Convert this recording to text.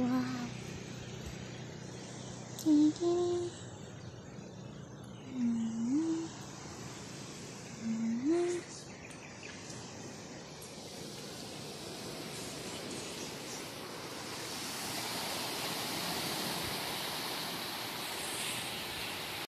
哇！滴滴